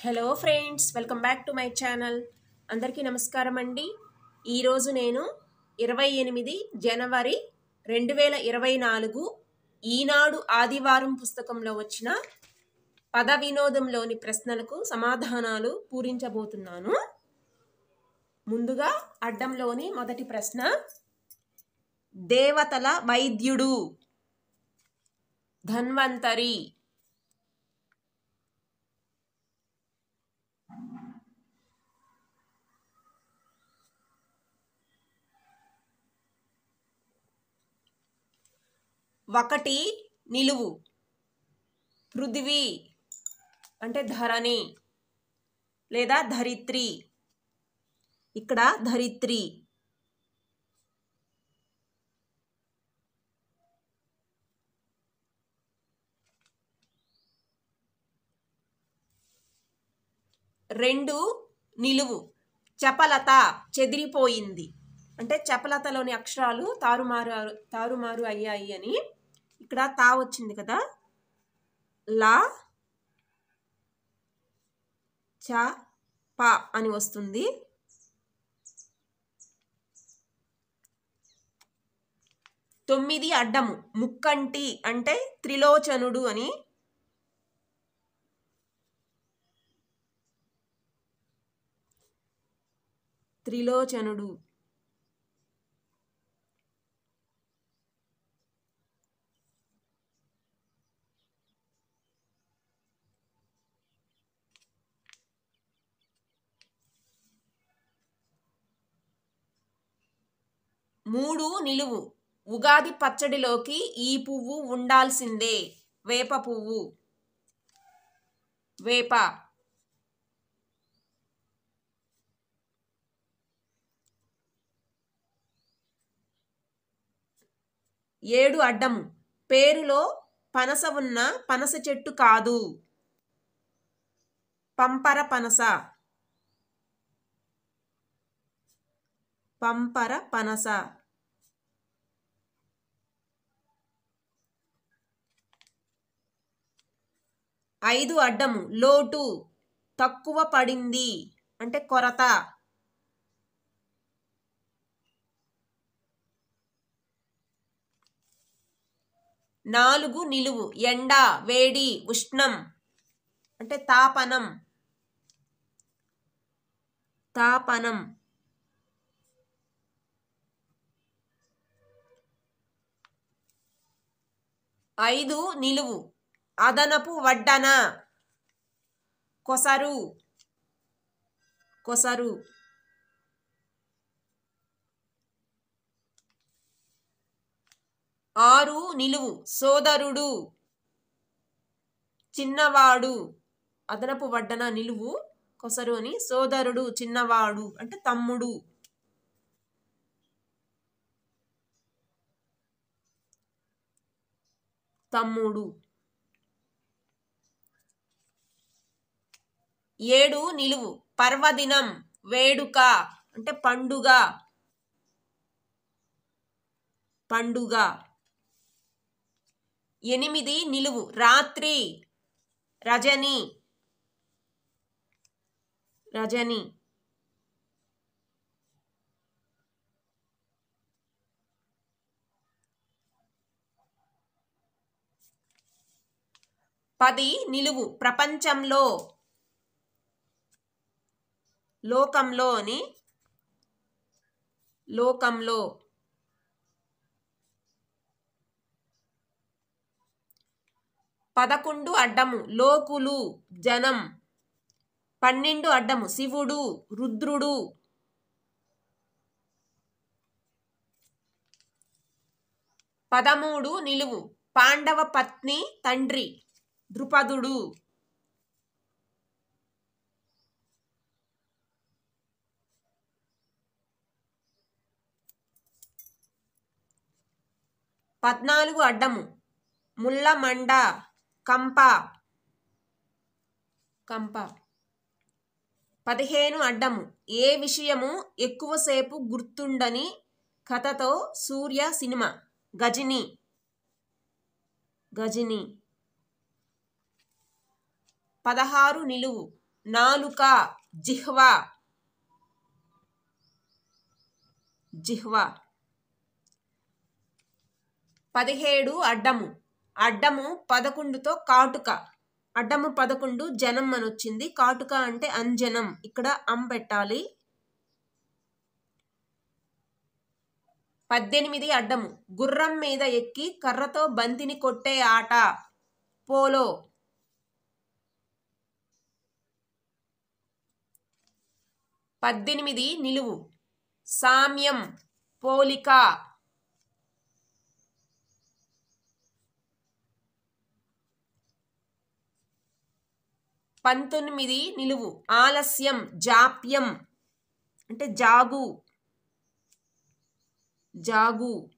Hello friends welcome back to my channel. అందరికీ నమస్కారం అండి. ఈరోజు నేను ఇరవై ఎనిమిది జనవరి రెండు వేల ఇరవై నాలుగు ఈనాడు ఆదివారం పుస్తకంలో వచ్చిన పద వినోదంలోని ప్రశ్నలకు సమాధానాలు పూరించబోతున్నాను. ముందుగా అడ్డంలోని మొదటి ప్రశ్న దేవతల వైద్యుడు ధన్వంతరి. ఒకటి నిలువు. పృథివీ అంటే ధరణి లేదా ధరిత్రి. ఇక్కడ ధరిత్రి. రెండు నిలువు. చపలత చెదిరిపోయింది. అంటే చపలతలోని అక్షరాలు తారుమారు తారుమారు అయ్యాయి అని ఇక్కడ తా వచ్చింది కదా? లా చ ప అని వస్తుంది. తొమ్మిది అడ్డము ముక్కంటి అంటే త్రిలోచనుడు అని. త్రిలోచనుడు. మూడు నిలువు. ఉగాది పచ్చడిలోకి ఈ పువ్వు ఉండాల్సిందే. వేప పువ్వు. వేప. ఏడు అడ్డము పేరులో పనస ఉన్న పనస చెట్టు కాదు. పంపర పనస. పంపర పనస. ఐదు అడ్డము లోటు తక్కువ పడింది అంటే కొరత. నాలుగు నిలువు ఎండ వేడి ఉష్ణం అంటే తాపనం. తాపనం. ఐదు నిలువు అదనపు వడ్డన. కొసరు. కొసరు. ఆరు నిలువు. సోదరుడు. చిన్నవాడు. అదనపు వడ్డన నిలువు. కొసరు అని సోదరుడు చిన్నవాడు. అంటే తమ్ముడు. తమ్ముడు. ఏడు నిలువు పర్వదినం వేడుక అంటే పండుగ. పండుగ. ఎనిమిది నిలువు రాత్రి రజని. రజని. పది నిలువు ప్రపంచంలో లోకంలో అని లోకంలో పదకొండు అడ్డము లోకులు జనం పన్నెండు అడ్డము శివుడు రుద్రుడు పదమూడు నిలువు పాండవ పత్ని తండ్రి ద్రుపదుడు. పద్నాలుగు అడ్డము. ముల్లమండ కంప. కంప. పదిహేను అడ్డము. ఏ విషయము ఎక్కువసేపు గుర్తుండని కథతో సూర్య సినిమా. గజిని. గజిని. పదహారు నిలువు. నాలుక. జిహ్వా. జిహ్వా. పదిహేడు అడ్డము. అడ్డము పదకొండుతో కాటుక. అడ్డము పదకొండు జనం అని వచ్చింది కాటుక అంటే అంజనం. ఇక్కడ అం పెట్టాలి. పద్దెనిమిది అడ్డము. గుర్రం మీద ఎక్కి కర్రతో బంతిని కొట్టే ఆట. పోలో. పద్దెనిమిది నిలువు. సామ్యం. పోలిక. పంతొమ్మిది నిలువు. ఆలస్యం జాప్యం. అంటే జాగు. జాగు.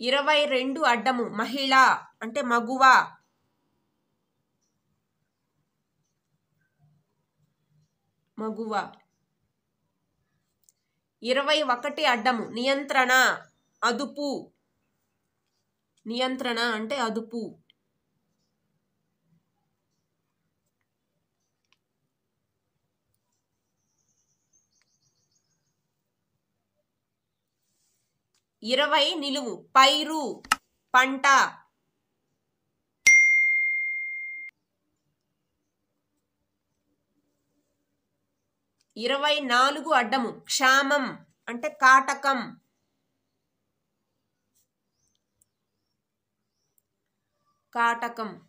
ఇరవై రెండు అడ్డము మహిళ. అంటే మగువ. మగువ. ఇరవై ఒకటి అడ్డము. నియంత్రణ అదుపు. నియంత్రణ అంటే అదుపు. ఇరవై నిలువు. పైరు. పంట. ఇరవై నాలుగు అడ్డము క్షామం అంటే కాటకం. కాటకం.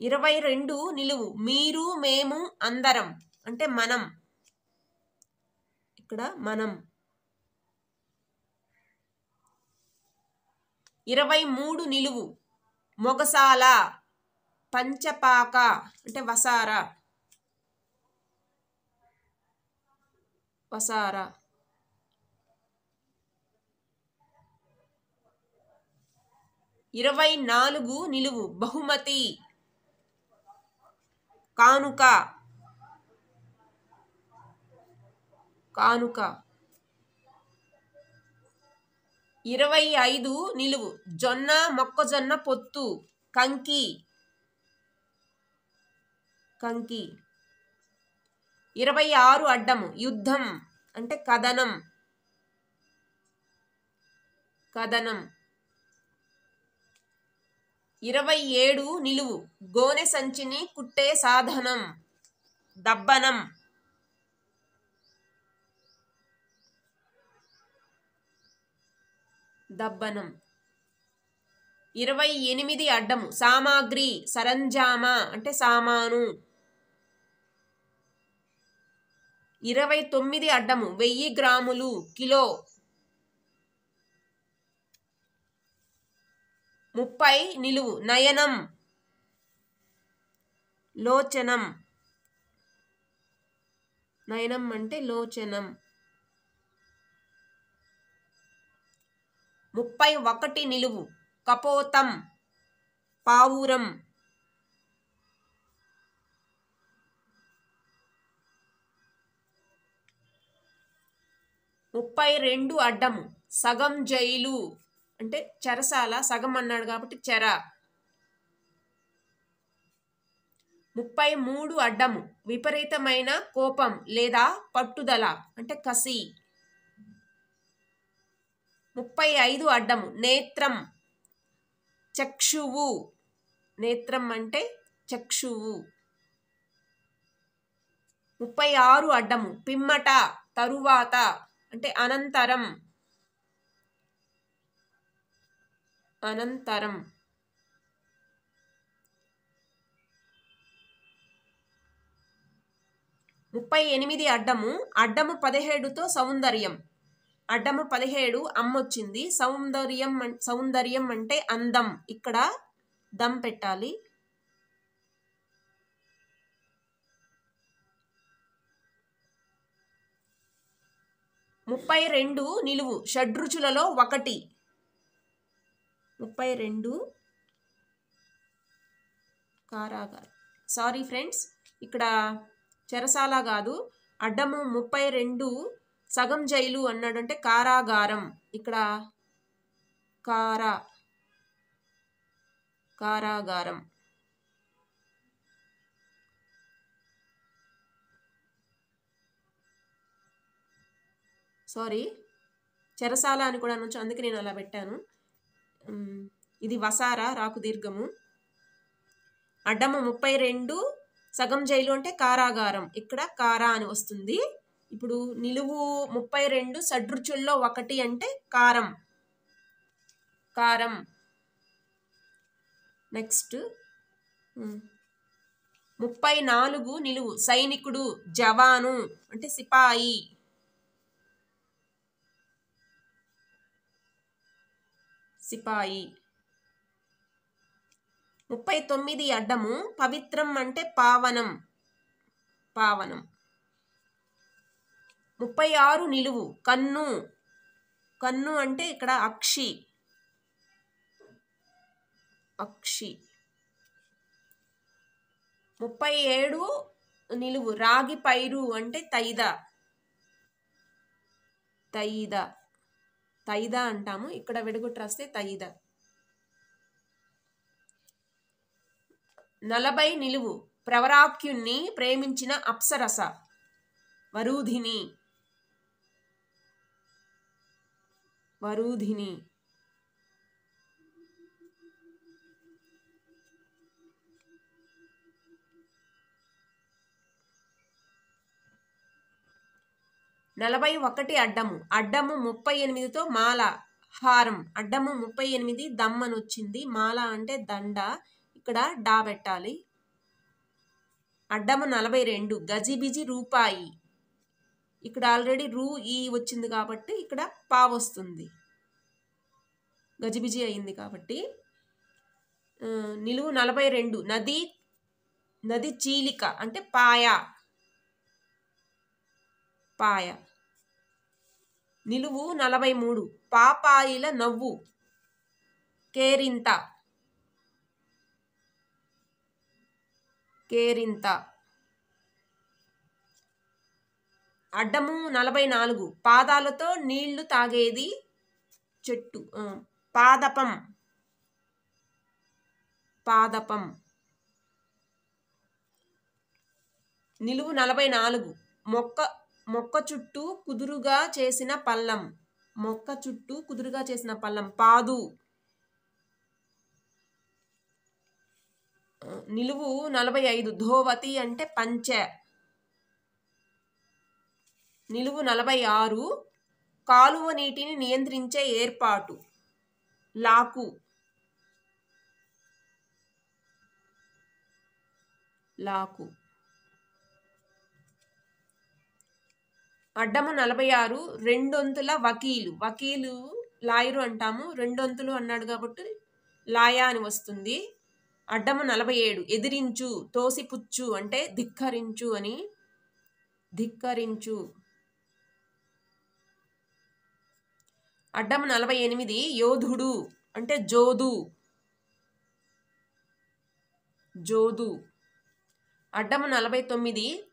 ఇరవై రెండు నిలువు మీరు మేము అందరం అంటే మనం. ఇక్కడ మనం. ఇరవై మూడు నిలువు మొగసాల. పంచపాక అంటే వసార. వసార. ఇరవై నాలుగు నిలువు బహుమతి. కానుక. కానుక. ఇరవై ఐదు నిలువు జొన్న మొక్కజొన్న పొత్తు కంకి. కంకి. ఇరవై ఆరు అడ్డము యుద్ధం అంటే కథనం. కథనం. ఇరవై ఏడు నిలువు గోనె సంచిని కుట్టే సాధనం. దబ్బనం. దబ్బనం. ఇరవై ఎనిమిది అడ్డము సామాగ్రి సరంజామా అంటే సామాను. ఇరవై తొమ్మిది అడ్డము వెయ్యి గ్రాములు కిలో ముప్పై నిలువు నయనం లోచనం. నయనం అంటే లోచనం. ముప్పై ఒకటి నిలువు కపోతం పావురం. ముప్పై రెండు అడ్డము సగం జైలు. అంటే చెరసాల సగం అన్నాడు కాబట్టి చెర. ముప్పై మూడు అడ్డము విపరీతమైన కోపం లేదా పట్టుదల. అంటే కసి. ముప్పై ఐదు అడ్డము నేత్రం. చక్షువు. నేత్రం అంటే చక్షువు. ముప్పై ఆరు అడ్డము పిమ్మట తరువాత. అంటే అనంతరం. అనంతరం. ముప్పై ఎనిమిది అడ్డము అడ్డము పదిహేడుతో సౌందర్యం. అడ్డము పదిహేడు అమ్మొచ్చింది. సౌందర్యం సౌందర్యం అంటే అందం. ఇక్కడ దమ్ పెట్టాలి. ముప్పై రెండు నిలువు షడ్రుచులలో ఒకటి. ముప్పై రెండు కారాగారం. సారీ ఫ్రెండ్స్ ఇక్కడ చెరసాల కాదు అడ్డము ముప్పై రెండు సగం జైలు అన్నాడంటే కారాగారం. ఇక్కడ కారా కారాగారం. సారీ చెరసాల అని కూడా అనొచ్చు అందుకే నేను అలా పెట్టాను. ఇది వసార రాకు దీర్ఘము. అడ్డమ ముప్పై రెండు సగం జైలు అంటే కారాగారం. ఇక్కడ కారా అని వస్తుంది. ఇప్పుడు నిలువు ముప్పై రెండు సడ్రుచుల్లో ఒకటి అంటే కారం. కారం. నెక్స్ట్ ముప్పై నాలుగు నిలువు సైనికుడు జవాను అంటే సిపాయి. సిపాయి. ముప్పై తొమ్మిది అడ్డము పవిత్రం అంటే పావనం. పావనం. ముప్పై ఆరు నిలువు కన్ను. కన్ను అంటే ఇక్కడ అక్షి. అక్షి. ముప్పై ఏడు నిలువు రాగి పైరు అంటే తైద. తైద. తైదా అంటాము. ఇక్కడ విడగొట్టి రాస్తే తైద నలభై నిలువు. ప్రవరాక్యుణ్ణి ప్రేమించిన అప్సరస. వరూధిని. వరూధిని. నలభై ఒకటి అడ్డము. అడ్డము ముప్పై ఎనిమిదితో మాల హారం. అడ్డము ముప్పై ఎనిమిది దమ్మని వచ్చింది మాల అంటే దండ. ఇక్కడ డా పెట్టాలి. అడ్డము నలభై రెండు. గజిబిజి రూపాయి. ఇక్కడ ఆల్రెడీ రూ ఈ వచ్చింది కాబట్టి ఇక్కడ పా వస్తుంది. గజిబిజి అయింది కాబట్టి. నిలువు నలభై రెండు. నది నది చీలిక అంటే పాయ. పాయ. నిలువు నలభై మూడు. పాపాయిల నవ్వు. కేరింత. కేరింత. అడ్డము నలభై నాలుగు. పాదాలతో నీళ్ళు తాగేది చెట్టు. పాదపం. పాదపం. నిలువు నలభై నాలుగు. మొక్క మొక్క చుట్టూ కుదురుగా చేసిన పల్లం. మొక్క చుట్టూ కుదురుగా చేసిన పల్లం. పాదు. నిలువు నలభై ఐదు. ధోవతి అంటే పంచె. నిలువు నలభై ఆరు. కాలువ నీటిని నియంత్రించే ఏర్పాటు. లాకు. లాకు. అడ్డము నలభై ఆరు రెండొంతుల వకీలు. వకీలు లాయరు అంటాము. రెండొంతులు అన్నాడు కాబట్టి లాయా అని వస్తుంది. అడ్డము నలభై ఏడు ఎదిరించు తోసిపుచ్చు అంటే ధిక్కరించు అని. ధిక్కరించు. అడ్డము నలభై ఎనిమిది యోధుడు అంటే జోదు. జోదు. అడ్డము నలభై తొమ్మిది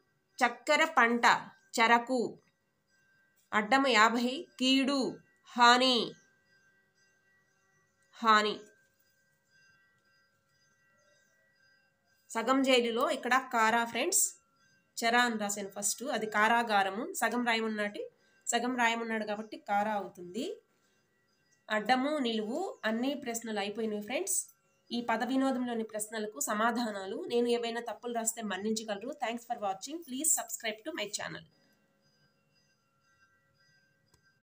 చక్కెర పంట చెరకు. అడ్డము యాభై కీడు హాని హాని. సగం జైలులో ఇక్కడ కారా ఫ్రెండ్స్ చెరా అని రాశాను ఫస్ట్. అది కారాగారము. సగం రాయమన్నాటి సగం రాయమున్నాడు కాబట్టి కారా అవుతుంది. అడ్డము నిలువు అన్ని ప్రశ్నలు అయిపోయినాయి ఫ్రెండ్స్. ఈ పద వినోదంలోని ప్రశ్నలకు సమాధానాలు. నేను ఏవైనా తప్పులు రాస్తే మన్నించగలరు. Thanks for watching please subscribe to my channel